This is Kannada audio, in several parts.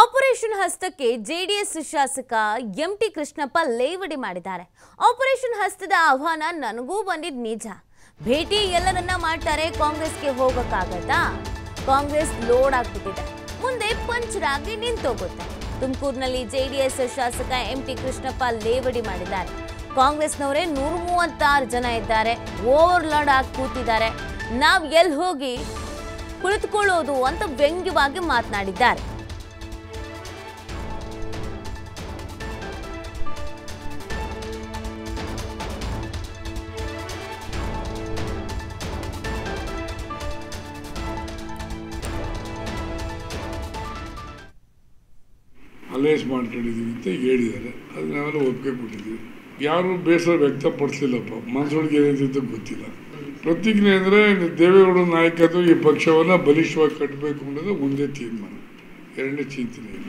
ಆಪರೇಷನ್ ಹಸ್ತಕ್ಕೆ ಜೆಡಿಎಸ್ ಶಾಸಕ ಎಂ ಟಿ ಕೃಷ್ಣಪ್ಪ ಲೇವಡಿ ಮಾಡಿದ್ದಾರೆ. ಆಪರೇಷನ್ ಹಸ್ತದ ಆಹ್ವಾನ ನನಗೂ ಬಂದಿದ್ ನಿಜ. ಭೇಟಿ ಎಲ್ಲರನ್ನ ಮಾಡ್ತಾರೆ ಕಾಂಗ್ರೆಸ್ಗೆ ಹೋಗಕ್ಕಾಗತ್ತಾ? ಕಾಂಗ್ರೆಸ್ ಲೋಡ್ ಆಗ್ಬಿಟ್ಟಿದೆ. ಮುಂದೆ ಪಂಚರಾಗಿ ನಿಂತೋಗುತ್ತೆ. ತುಮಕೂರಿನಲ್ಲಿ ಜೆಡಿಎಸ್ ಶಾಸಕ ಎಂ ಟಿ ಕೃಷ್ಣಪ್ಪ ಲೇವಡಿ ಮಾಡಿದ್ದಾರೆ. ಕಾಂಗ್ರೆಸ್ನವರೇ ನೂರ ಮೂವತ್ತಾರು ಜನ ಇದ್ದಾರೆ. ಓವರ್ಲೋಡ್ ಆಗಿ ಕೂತಿದ್ದಾರೆ. ನಾವು ಎಲ್ಲಿ ಹೋಗಿ ಕುಳಿತುಕೊಳ್ಳೋದು ಅಂತ ವ್ಯಂಗ್ಯವಾಗಿ ಮಾತನಾಡಿದ್ದಾರೆ. ಅಲೈಸ್ ಮಾಡ್ಕೊಂಡಿದ್ದೀವಿ ಅಂತ ಹೇಳಿದ್ದಾರೆ. ಅದು ನಾವೆಲ್ಲ ಒಪ್ಪಿಗೆ ಕೊಟ್ಟಿದ್ದೀವಿ. ಯಾರು ಬೇಸರ ವ್ಯಕ್ತಪಡಿಸಲಿಲ್ಲಪ್ಪ. ಮನಸ್ಸೊಳಗೆ ಏನಿದೆ ಗೊತ್ತಿಲ್ಲ. ಪ್ರತಿಜ್ಞೆ ಅಂದರೆ ದೇವೇಗೌಡ ನಾಯಕತ್ವ ಈ ಪಕ್ಷವನ್ನು ಬಲಿಷ್ಠವಾಗಿ ಕಟ್ಟಬೇಕು ಅನ್ನೋದು ಒಂದೇ ತೀರ್ಮಾನ. ಎರಡನೇ ಚಿಂತನೆ ಇಲ್ಲ.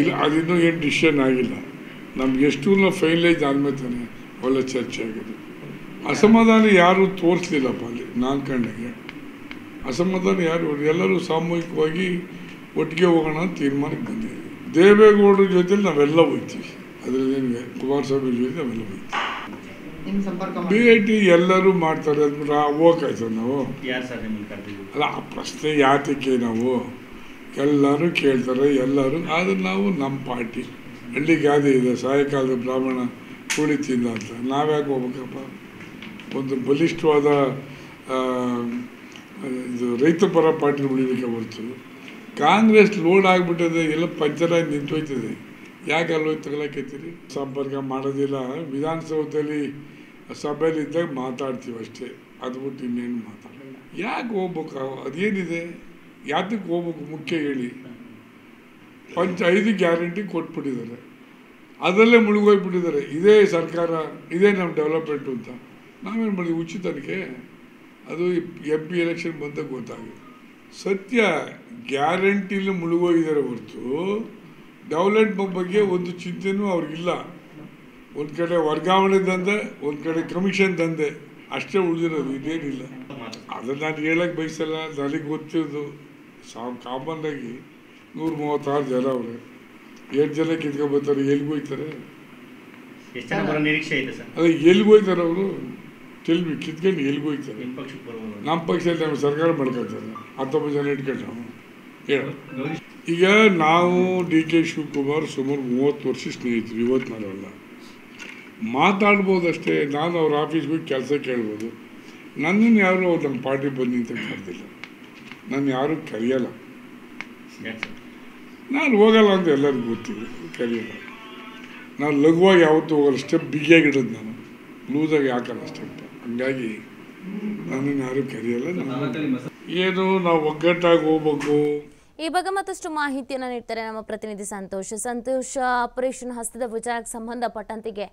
ಇಲ್ಲ, ಅದಿನ್ನೂ ಏನು ಡಿಸಿಷನ್ ಆಗಿಲ್ಲ. ನಮ್ಗೆ ಎಷ್ಟು ಫೈನಲೈಸ್ ಆದಮೇಲೆ ತಾನೆ ಒಳ್ಳೆ ಚರ್ಚೆ ಆಗೋದು. ಅಸಮಾಧಾನ ಯಾರೂ ತೋರಿಸ್ಲಿಲ್ಲಪ್ಪ ಅಲ್ಲಿ, ನಾನು ಕಂಡಂಗೆ. ಅಸಮಾಧಾನ ಯಾರು, ಎಲ್ಲರೂ ಸಾಮೂಹಿಕವಾಗಿ ಒಟ್ಟಿಗೆ ಹೋಗೋಣ ಅಂತ ತೀರ್ಮಾನಕ್ಕೆ ಬಂದಿದ್ದೀವಿ ದೇವೇಗೌಡರ ಜೊತೆ ನಾವೆಲ್ಲ ಹೋಗ್ತೀವಿ. ಅದರಲ್ಲೇನಿದೆ ಕುಮಾರಸ್ವಾಮಿ ಜೊತೆ ನಾವೆಲ್ಲ ಹೋಗ್ತೀವಿ. ಬಿ ಐ ಟಿ ಎಲ್ಲರೂ ಮಾಡ್ತಾರೆ. ಅಂದ್ಬಿಟ್ರೆ ಹೋಗಾಯ್ತು ನಾವು? ಯಾರು ಸರ್ ಕರೆದಿದ್ದು? ಅಲ್ಲ ಆ ಪ್ರಶ್ನೆ ಯಾತಕ್ಕೆ ನಾವು? ಎಲ್ಲರೂ ಕೇಳ್ತಾರೆ ಎಲ್ಲರೂ. ಆದರೆ ನಾವು ನಮ್ಮ ಪಾರ್ಟಿ. ಹಳ್ಳಿ ಗಾದೆ ಇದೆ. ಸಾಯಂಕಾಲದ ಬ್ರಾಹ್ಮಣ ಕುಳಿತಿಲ್ಲ ತಿಂದ ಅಂತ. ನಾವ್ಯಾಕೆ ಹೋಗ್ಬೇಕಪ್ಪ? ಒಂದು ಬಲಿಷ್ಠವಾದ ಆ, ಇದು ರೈತ ಪರ ಪಾರ್ಟಿ ಉಳಿಲಿಕ್ಕೆ ಹೊರತು. ಕಾಂಗ್ರೆಸ್ ಲೋಡ್ ಆಗಿಬಿಟ್ಟಿದೆ, ಎಲ್ಲ ಪಂಚರಾಗಿ ನಿಂತೋಯ್ತದೆ ಯಾಕೆ ಅಲ್ಲಿ ತಗೊಳಕೈತಿರಿ ಸಂಪರ್ಕ ಮಾಡೋದಿಲ್ಲ. ವಿಧಾನಸೌಧದಲ್ಲಿ ಸಭೆಯಲ್ಲಿ ಇದ್ದಾಗ ಮಾತಾಡ್ತೀವಿ ಅಷ್ಟೇ. ಅದು ಬಿಟ್ಟು ಇನ್ನೇನು ಮಾತಾಡಲ್ಲ. ಯಾಕೆ ಹೋಗ್ಬೇಕು? ಅದೇನಿದೆ? ಯಾತಕ್ಕೆ ಹೋಗ್ಬೇಕು? ಮುಖ್ಯ ಹೇಳಿ. ಪಂಚ ಐದು ಗ್ಯಾರಂಟಿ ಕೊಟ್ಬಿಟ್ಟಿದ್ದಾರೆ. ಅದರಲ್ಲೇ ಮುಳುಗೋಗ್ಬಿಟ್ಟಿದ್ದಾರೆ. ಇದೇ ಸರ್ಕಾರ, ಇದೇ ನಮ್ಮ ಡೆವಲಪ್ಮೆಂಟು ಅಂತ. ನಾವೇನು ಮಾಡಿದ್ವಿ? ಉಚಿತನಿಗೆ ಅದು ಎಂ ಪಿ ಎಲೆಕ್ಷನ್ ಬಂದಾಗ ಗೊತ್ತಾಗಿದೆ. ಸತ್ಯ ಗ್ಯಾರಂಟಿಲಿ ಮುಳುಗೋಗಿದ್ದಾರೆ ಹೊರತು ಡೆವಲಪ್ಮೆಂಟ್ ಬಗ್ಗೆ ಒಂದು ಚಿಂತೆನೂ ಅವ್ರಿಗಿಲ್ಲ. ಒಂದು ಕಡೆ ವರ್ಗಾವಣೆ ದಂಧೆ ಒಂದು ಕಡೆ ಕಮಿಷನ್ ದಂಧೆ ಅಷ್ಟೇ ಉಳಿದಿರೋದು ಇದೇನಿಲ್ಲ. ಅದನ್ನು ನಾನು ಹೇಳಕ್ಕೆ ಬಯಸಲ್ಲ ನನಗೆ ಗೊತ್ತಿರೋದು. ಸಾ ಕಾಮನ್ ಆಗಿ ನೂರ ಮೂವತ್ತಾರು ಜನ ಅವ್ರೆ. ಎಷ್ಟು ಜನ ಕಿತ್ಕೊಬರ್ತಾರೆ ಎಲ್ಲಿಗೆ ಹೋಗ್ತಾರೆ? ಎಷ್ಟು ಜನ ನಿರೀಕ್ಷೆ ಇದೆ ಸರ್? ಅದೇ ಎಲ್ಲಿಗೆ ಹೋಗ್ತಾರೆ ಅವರು? ತೆಲ್ವಿ ಕಿತ್ಕೊಂಡು ಎಲ್ಲಿಗೂ ಹೋಗ್ತಾರೆ. ನಿಮ್ಮ ಪಕ್ಷದಲ್ಲಿ ನಮ್ಮ ಸರ್ಕಾರ ಮಾಡ್ಕೊತಾರೆ ಹತ್ತೊಂಬತ್ತು ಜನ ಇಟ್ಕೊಂಡು ನಾವು ಹೇಳ ಈಗ ನಾವು ಡಿ ಕೆ ಶಿವಕುಮಾರ್ ಸುಮಾರು ಮೂವತ್ತು ವರ್ಷ ಸ್ನೇಹಿತರು ಇವತ್ತು ನಾವೆಲ್ಲ ಮಾತಾಡ್ಬೋದಷ್ಟೇ ನಾನು ಅವ್ರ ಆಫೀಸ್ಗೆ ಹೋಗಿ ಕೆಲಸ ಕೇಳ್ಬೋದು. ನನ್ನನ್ನು ಯಾರು ಅವ್ರು ನಮ್ಮ ಪಾರ್ಟಿ ಬಂದು ಅಂತ ಕರೆದಿಲ್ಲ ನಾನು ಯಾರೂ ಕರೆಯಲ್ಲ. ನಾನು ಹೋಗಲ್ಲ ಅಂತ ಎಲ್ಲರಿಗೂ ಗೊತ್ತಿದೆ ಕರೆಯಲ್ಲ. ನಾನು ಲಘುವಾಗಿ ಯಾವತ್ತೂ ಹೋಗಲ್ಲ ಸ್ಟೆಪ್ ಬಿಗಿಯಾಗಿಡೋದು ನಾನು. ಲೂಸಾಗಿ ಹಾಕಲ್ಲ ಸ್ಟೆಪ್ ಹಂಗಾಗಿ ನನ್ನನ್ನು ಯಾರು ಕರೆಯಲ್ಲ. ಏನು ನಾವು ಒಗ್ಗಟ್ಟಾಗಿ ಹೋಗ್ಬೇಕು. ಈ ಬಗ್ಗೆ ಮತ್ತಷ್ಟು ಮಾಹಿತಿಯನ್ನು ನೀಡ್ತಾರೆ ನಮ್ಮ ಪ್ರತಿನಿಧಿ ಸಂತೋಷ್. ಸಂತೋಷ್ ಆಪರೇಷನ್ ಹಸ್ತದ ವಿಚಾರಕ್ಕೆ ಸಂಬಂಧಪಟ್ಟಂತೆಗೆ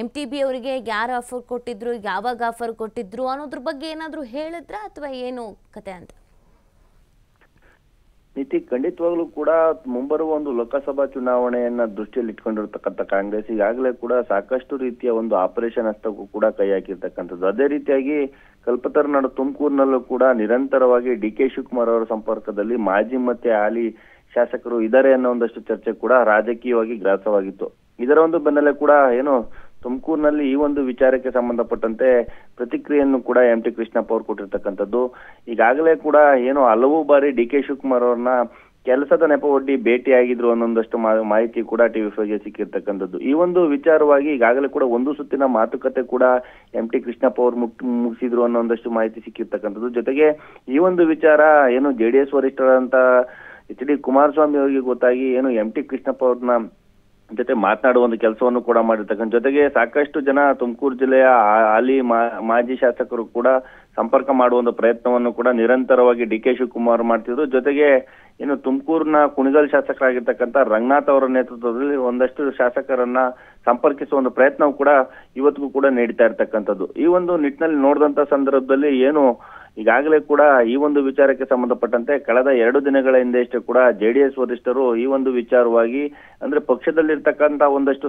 ಎಂ ಟಿ ಬಿ ಅವರಿಗೆ ಯಾರು ಆಫರ್ ಕೊಟ್ಟಿದ್ರು ಯಾವಾಗ ಆಫರ್ ಕೊಟ್ಟಿದ್ರು ಅನ್ನೋದ್ರ ಬಗ್ಗೆ ಏನಾದರೂ ಹೇಳಿದ್ರ ಅಥವಾ ಏನು ಕತೆ ಅಂತ? ನೀತಿ ಖಂಡಿತವಾಗ್ಲೂ ಕೂಡ ಮುಂಬರುವ ಒಂದು ಲೋಕಸಭಾ ಚುನಾವಣೆಯನ್ನ ದೃಷ್ಟಿಯಲ್ಲಿ ಇಟ್ಕೊಂಡಿರ್ತಕ್ಕಂಥ ಕಾಂಗ್ರೆಸ್ ಈಗಾಗಲೇ ಕೂಡ ಸಾಕಷ್ಟು ರೀತಿಯ ಒಂದು ಆಪರೇಷನ್ ಹಸ್ತಕ್ಕೂ ಕೂಡ ಕೈ ಹಾಕಿರ್ತಕ್ಕಂಥದ್ದು. ಅದೇ ರೀತಿಯಾಗಿ ಕಲ್ಪತರುನಾಡು ತುಮಕೂರಿನಲ್ಲೂ ಕೂಡ ನಿರಂತರವಾಗಿ ಡಿ ಕೆ ಶಿವಕುಮಾರ್ ಅವರ ಸಂಪರ್ಕದಲ್ಲಿ ಮಾಜಿ ಮತ್ತೆ ಹಾಲಿ ಶಾಸಕರು ಇದಾರೆ ಅನ್ನೋ ಒಂದಷ್ಟು ಚರ್ಚೆ ಕೂಡ ರಾಜಕೀಯವಾಗಿ ಗ್ರಾಸವಾಗಿತ್ತು. ಇದರ ಒಂದು ಬೆನ್ನಲ್ಲೇ ಕೂಡ ಏನು ತುಮಕೂರಿನಲ್ಲಿ ಈ ಒಂದು ವಿಚಾರಕ್ಕೆ ಸಂಬಂಧಪಟ್ಟಂತೆ ಪ್ರತಿಕ್ರಿಯೆಯನ್ನು ಕೂಡ ಎಂ ಟಿ ಕೃಷ್ಣಪ್ಪ ಅವರು ಕೊಟ್ಟಿರ್ತಕ್ಕಂಥದ್ದು. ಈಗಾಗಲೇ ಕೂಡ ಏನು ಹಲವು ಬಾರಿ ಡಿ ಕೆ ಶಿವಕುಮಾರ್ ಅವ್ರನ್ನ ಕೆಲಸದ ನೆಪ ಒಡ್ಡಿ ಭೇಟಿಯಾಗಿದ್ರು ಅನ್ನೊಂದಷ್ಟು ಮಾಹಿತಿ ಕೂಡ ಟಿವಿ ಫೈವ್ಗೆ ಸಿಕ್ಕಿರ್ತಕ್ಕಂಥದ್ದು. ಈ ಒಂದು ವಿಚಾರವಾಗಿ ಈಗಾಗಲೇ ಕೂಡ ಒಂದು ಸುತ್ತಿನ ಮಾತುಕತೆ ಕೂಡ ಎಂ ಟಿ ಕೃಷ್ಣಪ್ಪ ಅವರು ಮುಟ್, ಮುಗಿಸಿದ್ರು ಅನ್ನೋಂದಷ್ಟು ಮಾಹಿತಿ ಸಿಕ್ಕಿರ್ತಕ್ಕಂಥದ್ದು. ಜೊತೆಗೆ ಈ ಒಂದು ವಿಚಾರ ಏನು ಜೆ ಡಿ ಎಸ್ ವರಿಷ್ಠರಂತ ಎಚ್ ಡಿ ಕುಮಾರಸ್ವಾಮಿ ಅವರಿಗೆ ಗೊತ್ತಾಗಿ ಏನು ಎಂ ಟಿ ಕೃಷ್ಣಪ್ಪ ಅವ್ರನ್ನ ಜೊತೆ ಮಾತನಾಡುವ ಒಂದು ಕೆಲಸವನ್ನು ಕೂಡ ಮಾಡಿರ್ತಕ್ಕಂಥ ಜೊತೆಗೆ ಸಾಕಷ್ಟು ಜನ ತುಮಕೂರು ಜಿಲ್ಲೆಯ ಹಾಲಿ ಮಾಜಿ ಶಾಸಕರು ಕೂಡ ಸಂಪರ್ಕ ಮಾಡುವ ಒಂದು ಪ್ರಯತ್ನವನ್ನು ಕೂಡ ನಿರಂತರವಾಗಿ ಡಿ ಕೆ ಶಿವಕುಮಾರ್ ಮಾಡ್ತಿದ್ರು. ಜೊತೆಗೆ ಏನು ತುಮಕೂರಿನ ಕುಣಿಗಲ್ ಶಾಸಕರಾಗಿರ್ತಕ್ಕಂಥ ರಂಗನಾಥ್ ಅವರ ನೇತೃತ್ವದಲ್ಲಿ ಒಂದಷ್ಟು ಶಾಸಕರನ್ನ ಸಂಪರ್ಕಿಸುವ ಒಂದು ಪ್ರಯತ್ನವು ಕೂಡ ಇವತ್ತಿಗೂ ಕೂಡ ನಡೀತಾ ಇರ್ತಕ್ಕಂಥದ್ದು. ಈ ಒಂದು ನಿಟ್ಟಿನಲ್ಲಿ ನೋಡಿದಂತ ಸಂದರ್ಭದಲ್ಲಿ ಏನು ಈಗಾಗಲೇ ಕೂಡ ಈ ಒಂದು ವಿಚಾರಕ್ಕೆ ಸಂಬಂಧಪಟ್ಟಂತೆ ಕಳೆದ ಎರಡು ದಿನಗಳ ಹಿಂದೆಷ್ಟೇ ಕೂಡ ಜೆಡಿಎಸ್ ವರಿಷ್ಠರು ಈ ಒಂದು ವಿಚಾರವಾಗಿ ಅಂದ್ರೆ ಪಕ್ಷದಲ್ಲಿರ್ತಕ್ಕಂತ ಒಂದಷ್ಟು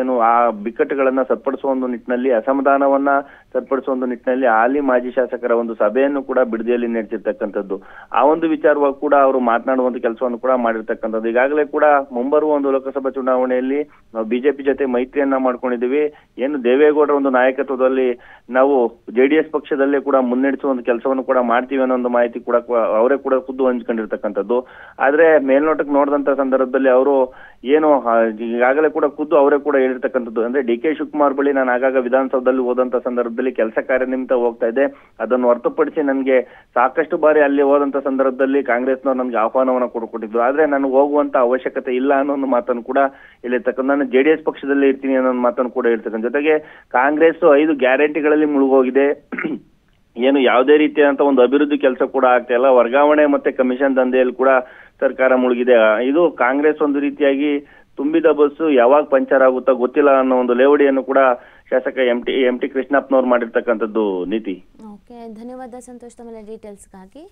ಏನು ಆ ಬಿಕ್ಕಟ್ಟುಗಳನ್ನ ಸರಿಪಡಿಸುವ ಒಂದು ನಿಟ್ಟಿನಲ್ಲಿ, ಅಸಮಾಧಾನವನ್ನ ಸರಿಪಡಿಸುವ ಒಂದು ನಿಟ್ಟಿನಲ್ಲಿ ಹಾಲಿ ಮಾಜಿ ಶಾಸಕರ ಒಂದು ಸಭೆಯನ್ನು ಕೂಡ ಬಿಡದಿಯಲ್ಲಿ ನಡೆಸಿರ್ತಕ್ಕಂಥದ್ದು. ಆ ಒಂದು ವಿಚಾರವಾಗಿ ಕೂಡ ಅವರು ಮಾತನಾಡುವಂತ ಕೆಲಸವನ್ನು ಕೂಡ ಮಾಡಿರ್ತಕ್ಕಂಥದ್ದು. ಈಗಾಗಲೇ ಕೂಡ ಮುಂಬರುವ ಒಂದು ಲೋಕಸಭಾ ಚುನಾವಣೆಯಲ್ಲಿ ನಾವು ಬಿಜೆಪಿ ಜೊತೆ ಮೈತ್ರಿಯನ್ನ ಮಾಡ್ಕೊಂಡಿದೀವಿ ಏನು ದೇವೇಗೌಡರ ಒಂದು ನಾಯಕತ್ವದಲ್ಲಿ ನಾವು ಜೆಡಿಎಸ್ ಪಕ್ಷದಲ್ಲೇ ಕೂಡ ಮುನ್ನಡೆಸುವ ಒಂದು ಕೆಲಸವನ್ನು ಕೂಡ ಮಾಡ್ತೀವಿ ಅನ್ನೋ ಒಂದು ಮಾಹಿತಿ ಕೂಡ ಅವರೇ ಕೂಡ ಖುದ್ದು ಹಂಚ್ಕೊಂಡಿರ್ತಕ್ಕಂಥದ್ದು. ಆದ್ರೆ ಮೇಲ್ನೋಟಕ್ಕೆ ನೋಡಿದಂತ ಸಂದರ್ಭದಲ್ಲಿ ಅವರು ಏನು ಈಗಾಗಲೇ ಕೂಡ ಖುದ್ದು ಅವರೇ ಕೂಡ ಹೇಳಿರ್ತಕ್ಕಂಥದ್ದು. ಅಂದ್ರೆ ಡಿ ಕೆ ಶಿವಕುಮಾರ್ ಬಳಿ ನಾನು ಆಗಾಗ ವಿಧಾನಸೌಧದಲ್ಲಿ ಹೋದಂತ ಸಂದರ್ಭದಲ್ಲಿ ಕೆಲಸ ಕಾರ್ಯ ನಿಮಿತ್ತ ಹೋಗ್ತಾ ಇದೆ ಅದನ್ನು ಹೊರತುಪಡಿಸಿ ನನಗೆ ಸಾಕಷ್ಟು ಬಾರಿ ಅಲ್ಲಿ ಹೋದಂತ ಸಂದರ್ಭದಲ್ಲಿ ಕಾಂಗ್ರೆಸ್ನವ್ರು ನಮ್ಗೆ ಆಹ್ವಾನವನ್ನ ಕೊಡ್ಕೊಟ್ಟಿದ್ರು ಆದ್ರೆ ನಾನು ಹೋಗುವಂತ ಅವಶ್ಯಕತೆ ಇಲ್ಲ ಅನ್ನೋ ಒಂದು ಮಾತನ್ನು ಕೂಡ ಹೇಳಿರ್ತಕ್ಕಂಥ ನಾನು ಜೆಡಿಎಸ್ ಪಕ್ಷದಲ್ಲಿ ಇರ್ತೀನಿ ಅನ್ನೋ ಒಂದು ಮಾತನ್ನು ಕೂಡ ಹೇಳ್ತಕ್ಕಂಥ ಜೊತೆಗೆ ಕಾಂಗ್ರೆಸ್ ಐದು ಗ್ಯಾರಂಟಿಗಳಲ್ಲಿ ಮುಳುಗೋಗಿದೆ. ಏನು ಯಾವುದೇ ರೀತಿಯಾದಂತ ಒಂದು ಅಭಿವೃದ್ಧಿ ಕೆಲಸ ಕೂಡ ಆಗ್ತಾ ಇಲ್ಲ. ವರ್ಗಾವಣೆ ಮತ್ತೆ ಕಮಿಷನ್ ದಂಧೆಯಲ್ಲಿ ಕೂಡ ಸರ್ಕಾರ ಮುಳುಗಿದೆ. ಇದು ಕಾಂಗ್ರೆಸ್ ಒಂದು ರೀತಿಯಾಗಿ ತುಂಬಿದ ಬಸ್ಸು ಯಾವಾಗ ಪಂಚರ್ ಆಗುತ್ತಾ ಗೊತ್ತಿಲ್ಲ ಅನ್ನೋ ಒಂದು ಲೇವಡಿಯನ್ನು ಕೂಡ ಶಾಸಕ ಎಂ ಟಿ ಎಂ ಟಿ ಕೃಷ್ಣಪ್ಪನವ್ರು ಮಾಡಿರ್ತಕ್ಕಂಥದ್ದು ನೀತಿ. ಓಕೆ, ಧನ್ಯವಾದ ಸಂತೋಷ್ ತಮ್ಮ ಡೀಟೇಲ್ಸ್ಗಾಗಿ.